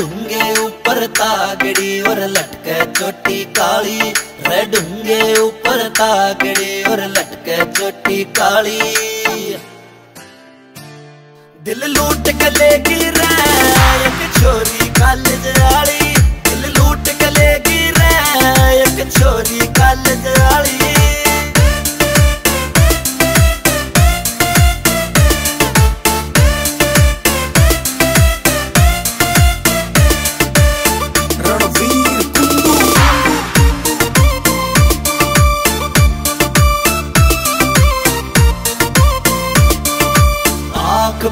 ऊपर तागड़ी और लटके चोटी काली। रेडूँगे ऊपर तागड़ी और लटके चोटी काली। दिल लूट के लेगी रे, एक छोरी कॉलेज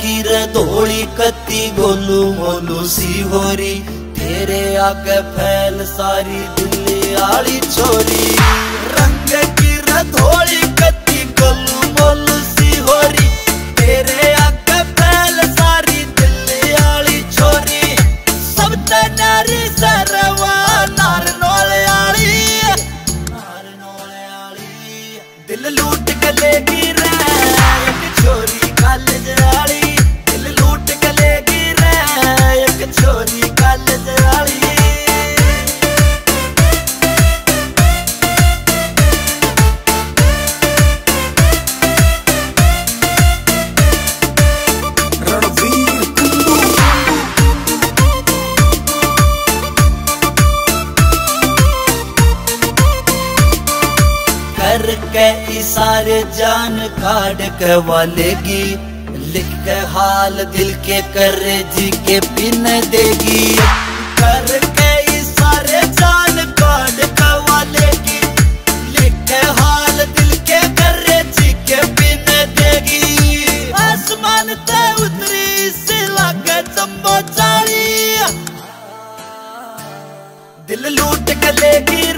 की धोली कत्ती गोलू मोलू सी होरी तेरे आगे फैल सारी दिल्ली आली छोरी रंग की धोली फैल सारी दिल्ली छोरी दिल लूट के लेगी के इशारे जान काट के वालेगी। लिख के हाल दिल के कर जी के पिन देगी। कर के इशारे जान काट के वालेगी। लिख के हाल दिल के कर जी के पिन देगी। आसमान ते उतरी, सिला के जम्बो चारी। दिल लूट के लेगी